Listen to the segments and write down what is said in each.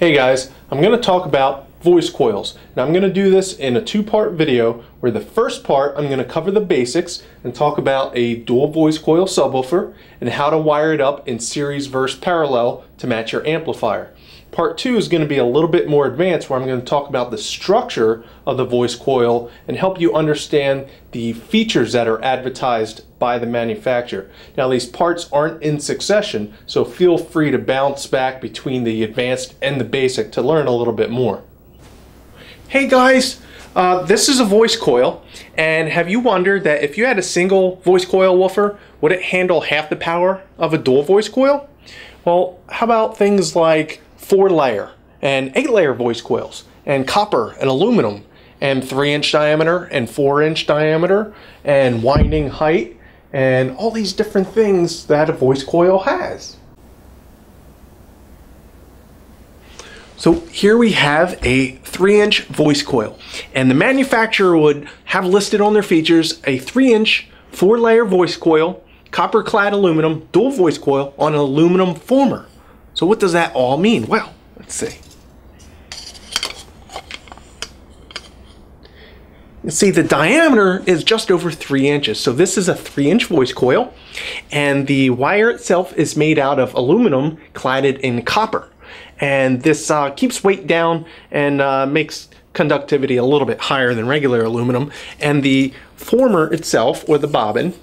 Hey guys, I'm going to talk about voice coils. And I'm going to do this in a two-part video where the first part I'm going to cover the basics and talk about a dual voice coil subwoofer and how to wire it up in series versus parallel to match your amplifier. Part two is going to be a little bit more advanced where I'm going to talk about the structure of the voice coil and help you understand the features that are advertised by the manufacturer. Now these parts aren't in succession, so feel free to bounce back between the advanced and the basic to learn a little bit more. Hey guys, uh, this is a voice coil, and have you wondered that if you had a single voice coil woofer, would it handle half the power of a dual voice coil? Well, how about things like four layer and eight layer voice coils and copper and aluminum and three inch diameter and four inch diameter and winding height and all these different things that a voice coil has. So here we have a three inch voice coil and the manufacturer would have listed on their features a three inch four layer voice coil, copper clad aluminum dual voice coil on an aluminum former. So what does that all mean? Well, let's see. You see the diameter is just over three inches. So this is a three inch voice coil and the wire itself is made out of aluminum cladded in copper. And this uh, keeps weight down and uh, makes conductivity a little bit higher than regular aluminum. And the former itself, or the bobbin,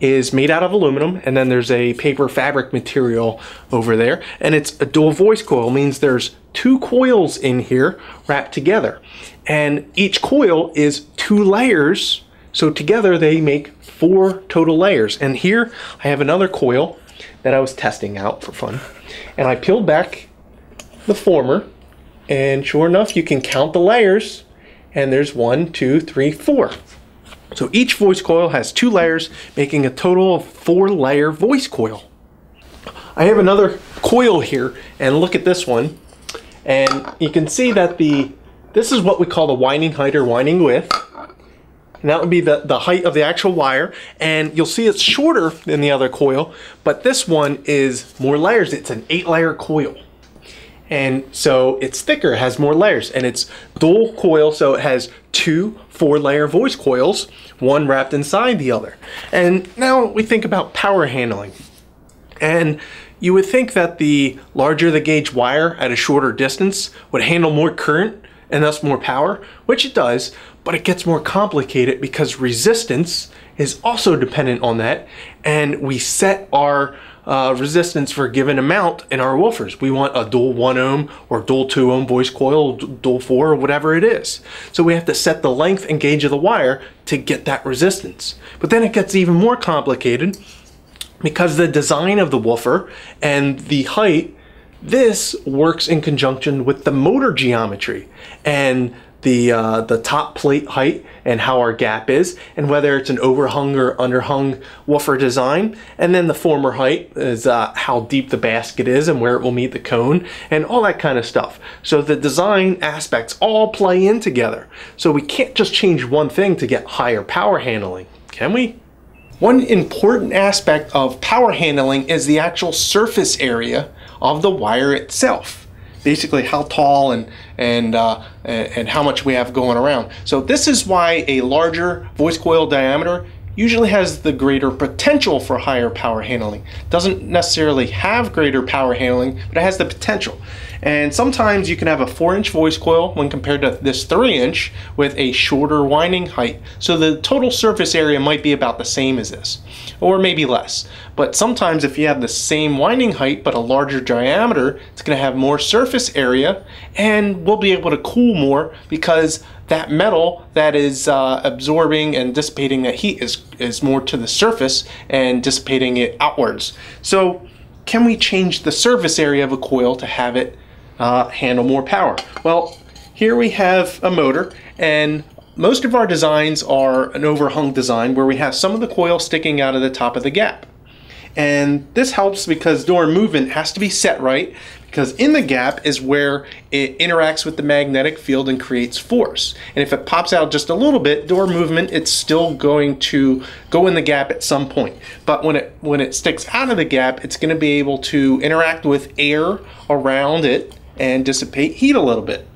is made out of aluminum and then there's a paper fabric material over there. And it's a dual voice coil means there's two coils in here wrapped together. And each coil is two layers so together they make four total layers. And here I have another coil that I was testing out for fun. And I peeled back the former and sure enough you can count the layers and there's one two three four so each voice coil has two layers, making a total of four layer voice coil. I have another coil here, and look at this one. And you can see that the this is what we call the winding height or winding width. And that would be the, the height of the actual wire. And you'll see it's shorter than the other coil, but this one is more layers. It's an eight layer coil. And so it's thicker, has more layers, and it's dual coil, so it has two four layer voice coils, one wrapped inside the other. And now we think about power handling. And you would think that the larger the gauge wire at a shorter distance would handle more current and thus more power, which it does, but it gets more complicated because resistance is also dependent on that. And we set our uh, resistance for a given amount in our woofers. We want a dual 1 ohm or dual 2 ohm voice coil, dual 4 or whatever it is. So we have to set the length and gauge of the wire to get that resistance. But then it gets even more complicated because the design of the woofer and the height this works in conjunction with the motor geometry and the uh, the top plate height and how our gap is and whether it's an overhung or underhung woofer design. And then the former height is uh, how deep the basket is and where it will meet the cone and all that kind of stuff. So the design aspects all play in together. So we can't just change one thing to get higher power handling can we? One important aspect of power handling is the actual surface area of the wire itself basically how tall and and uh, and how much we have going around. So this is why a larger voice coil diameter usually has the greater potential for higher power handling. Doesn't necessarily have greater power handling, but it has the potential. And sometimes you can have a 4 inch voice coil when compared to this 3 inch with a shorter winding height. So the total surface area might be about the same as this, or maybe less. But sometimes if you have the same winding height but a larger diameter, it's going to have more surface area and we'll be able to cool more because that metal that is uh, absorbing and dissipating that heat is, is more to the surface and dissipating it outwards. So can we change the surface area of a coil to have it uh, handle more power? Well, here we have a motor and most of our designs are an overhung design where we have some of the coil sticking out of the top of the gap. And this helps because door movement has to be set right because in the gap is where it interacts with the magnetic field and creates force. And if it pops out just a little bit, door movement, it's still going to go in the gap at some point. But when it when it sticks out of the gap, it's going to be able to interact with air around it and dissipate heat a little bit.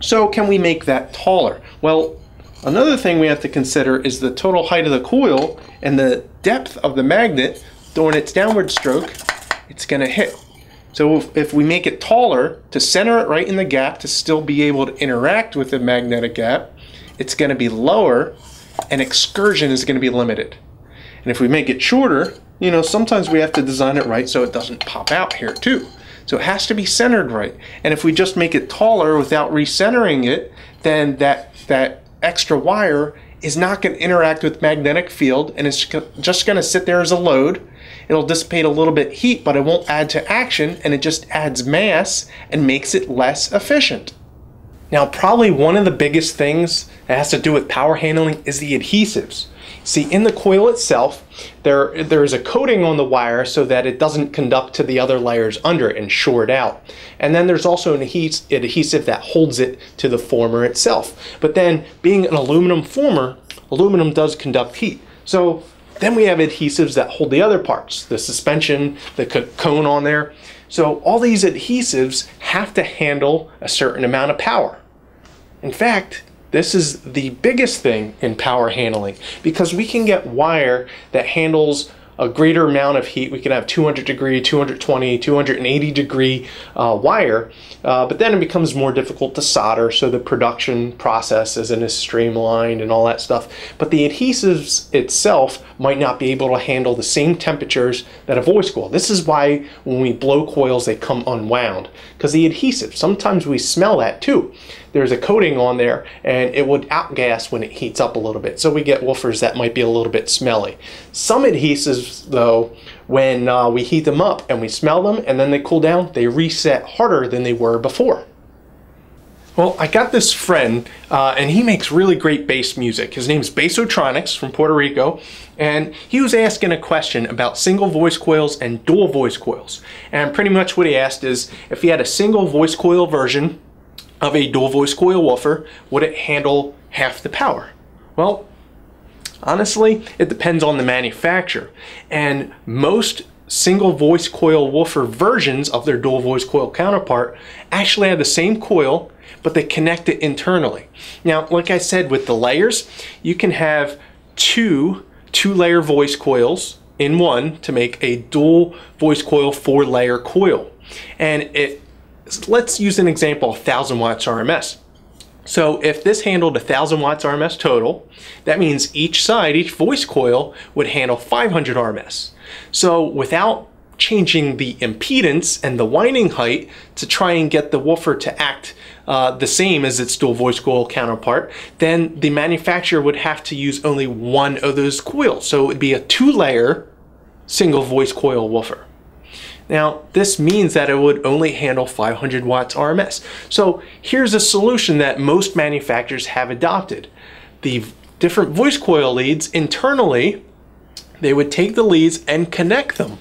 So can we make that taller? Well, another thing we have to consider is the total height of the coil and the depth of the magnet during its downward stroke it's going to hit. So if, if, we make it taller to center it right in the gap to still be able to interact with the magnetic gap, it's going to be lower and excursion is going to be limited. And if we make it shorter, you know, sometimes we have to design it right so it doesn't pop out here too. So it has to be centered right. And if we just make it taller without recentering it, then that, that extra wire is not going to interact with magnetic field and it's just going to sit there as a load. It'll dissipate a little bit heat, but it won't add to action and it just adds mass and makes it less efficient. Now, probably one of the biggest things that has to do with power handling is the adhesives. See, in the coil itself, there, there is a coating on the wire so that it doesn't conduct to the other layers under it and short out. And then there's also an adhesive that holds it to the former itself. But then, being an aluminum former, aluminum does conduct heat. So then we have adhesives that hold the other parts, the suspension, the cone on there. So all these adhesives have to handle a certain amount of power. In fact, this is the biggest thing in power handling because we can get wire that handles a greater amount of heat. We can have 200 degree, 220, 280 degree uh, wire, uh, but then it becomes more difficult to solder, so the production process isn't as streamlined and all that stuff. But the adhesives itself might not be able to handle the same temperatures that a voice coil. This is why when we blow coils, they come unwound because the adhesive, sometimes we smell that too there's a coating on there and it would outgas when it heats up a little bit. So we get woofers that might be a little bit smelly. Some adhesives though, when uh, we heat them up and we smell them and then they cool down, they reset harder than they were before. Well, I got this friend, uh, and he makes really great bass music. His name's Bassotronics from Puerto Rico, and he was asking a question about single voice coils and dual voice coils. And pretty much what he asked is, if he had a single voice coil version of a dual voice coil woofer, would it handle half the power? Well, honestly, it depends on the manufacturer. And most single voice coil woofer versions of their dual voice coil counterpart actually have the same coil, but they connect it internally. Now, like I said, with the layers, you can have two two layer voice coils in one to make a dual voice coil four layer coil. And it let's use an example, 1000 watts RMS. So if this handled 1000 watts RMS total, that means each side, each voice coil would handle 500 RMS. So without changing the impedance and the winding height to try and get the woofer to act uh, the same as its dual voice coil counterpart, then the manufacturer would have to use only one of those coils. So it would be a two layer single voice coil woofer. Now, this means that it would only handle 500 watts RMS. So here's a solution that most manufacturers have adopted. The different voice coil leads internally, they would take the leads and connect them.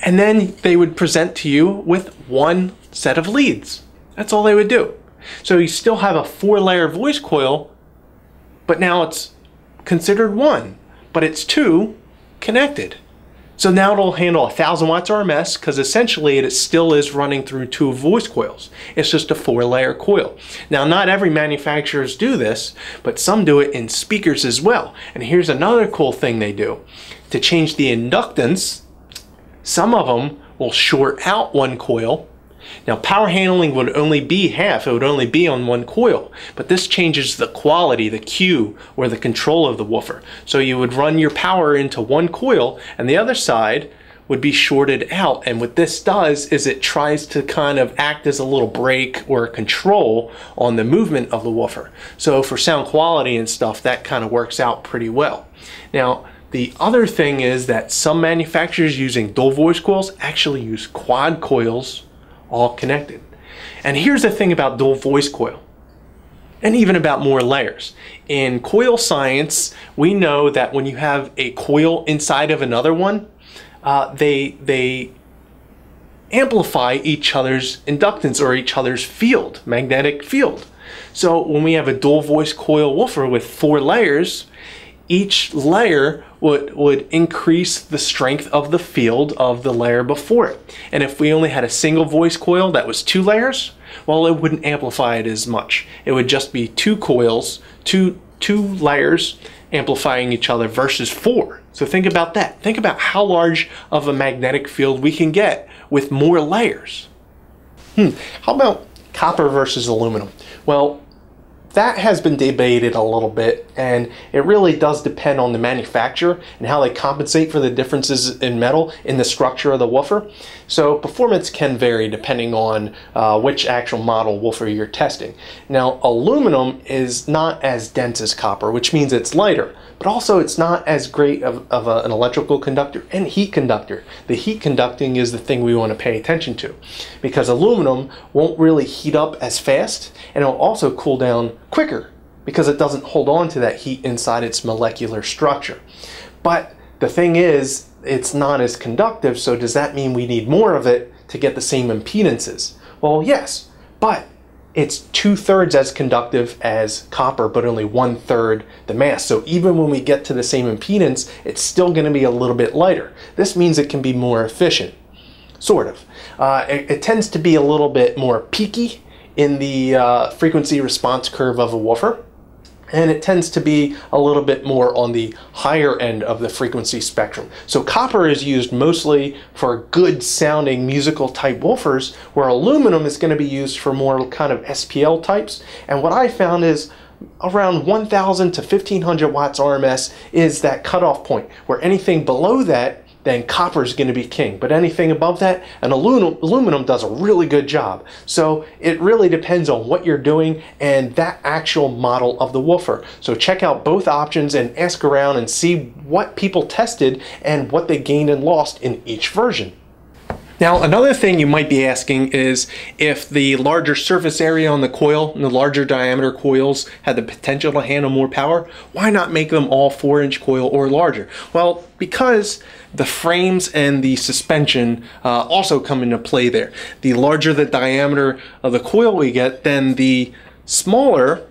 And then they would present to you with one set of leads. That's all they would do. So you still have a four layer voice coil, but now it's considered one, but it's two connected. So now it'll handle 1000 watts RMS because essentially it still is running through two voice coils. It's just a four layer coil. Now not every manufacturers do this, but some do it in speakers as well. And here's another cool thing they do. To change the inductance, some of them will short out one coil now power handling would only be half, it would only be on one coil, but this changes the quality, the Q, or the control of the woofer. So you would run your power into one coil and the other side would be shorted out. And what this does is it tries to kind of act as a little brake or a control on the movement of the woofer. So for sound quality and stuff, that kind of works out pretty well. Now, the other thing is that some manufacturers using dual voice coils actually use quad coils all connected. And here's the thing about dual voice coil and even about more layers. In coil science, we know that when you have a coil inside of another one, uh, they, they amplify each other's inductance or each other's field, magnetic field. So when we have a dual voice coil woofer with four layers, each layer would, would increase the strength of the field of the layer before it. And if we only had a single voice coil that was two layers, well, it wouldn't amplify it as much. It would just be two coils, two, two layers amplifying each other versus four. So think about that. Think about how large of a magnetic field we can get with more layers. Hmm. How about copper versus aluminum? Well, that has been debated a little bit and it really does depend on the manufacturer and how they compensate for the differences in metal in the structure of the woofer. So performance can vary depending on uh, which actual model woofer you're testing. Now aluminum is not as dense as copper which means it's lighter but also it's not as great of, of a, an electrical conductor and heat conductor. The heat conducting is the thing we want to pay attention to because aluminum won't really heat up as fast and it'll also cool down quicker because it doesn't hold on to that heat inside its molecular structure. But the thing is, it's not as conductive, so does that mean we need more of it to get the same impedances? Well, yes, but it's two thirds as conductive as copper, but only one third the mass. So even when we get to the same impedance, it's still going to be a little bit lighter. This means it can be more efficient, sort of. Uh, it, it tends to be a little bit more peaky in the uh, frequency response curve of a woofer and it tends to be a little bit more on the higher end of the frequency spectrum. So copper is used mostly for good sounding musical type woofers, where aluminum is going to be used for more kind of SPL types. And what I found is around 1000 to 1500 watts RMS is that cutoff point, where anything below that then copper is going to be king. But anything above that, and aluminum, aluminum does a really good job. So it really depends on what you're doing and that actual model of the woofer. So check out both options and ask around and see what people tested and what they gained and lost in each version. Now, another thing you might be asking is if the larger surface area on the coil and the larger diameter coils had the potential to handle more power, why not make them all 4 inch coil or larger? Well, because the frames and the suspension uh, also come into play there. The larger the diameter of the coil we get, then the smaller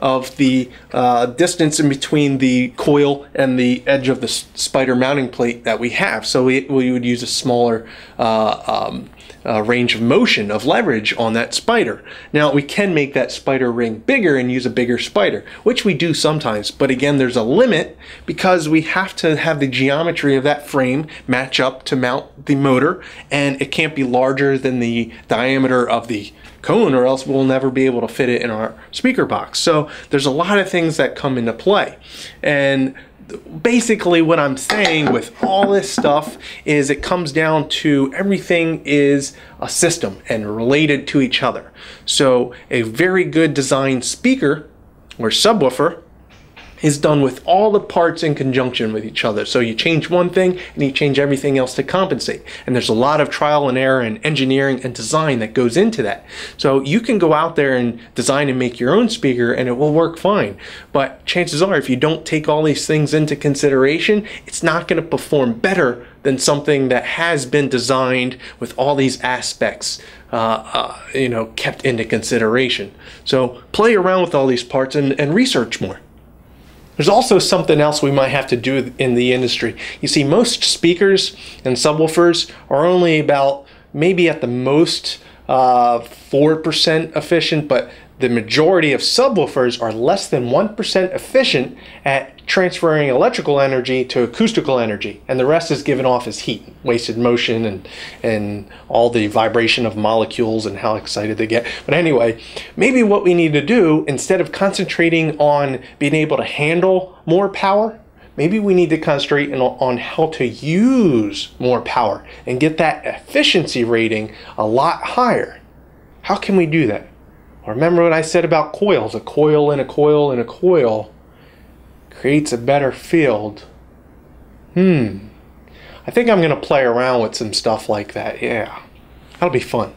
of the uh, distance in between the coil and the edge of the spider mounting plate that we have. So we, we would use a smaller uh, um, uh, range of motion of leverage on that spider. Now we can make that spider ring bigger and use a bigger spider, which we do sometimes. But again, there's a limit because we have to have the geometry of that frame match up to mount the motor and it can't be larger than the diameter of the cone or else we'll never be able to fit it in our speaker box. So there's a lot of things that come into play. And basically what I'm saying with all this stuff is it comes down to everything is a system and related to each other. So a very good designed speaker or subwoofer is done with all the parts in conjunction with each other. So you change one thing and you change everything else to compensate. And there's a lot of trial and error and engineering and design that goes into that. So you can go out there and design and make your own speaker and it will work fine. But chances are if you don't take all these things into consideration, it's not going to perform better than something that has been designed with all these aspects uh, uh, you know kept into consideration. So play around with all these parts and, and research more. There's also something else we might have to do in the industry. You see, most speakers and subwoofers are only about maybe at the most uh, 4% efficient, but the majority of subwoofers are less than 1% efficient at transferring electrical energy to acoustical energy, and the rest is given off as heat, wasted motion, and, and all the vibration of molecules and how excited they get. But anyway, maybe what we need to do, instead of concentrating on being able to handle more power, maybe we need to concentrate on how to use more power and get that efficiency rating a lot higher. How can we do that? Remember what I said about coils a coil and a coil and a coil creates a better field. Hmm. I think I'm going to play around with some stuff like that. Yeah. That'll be fun.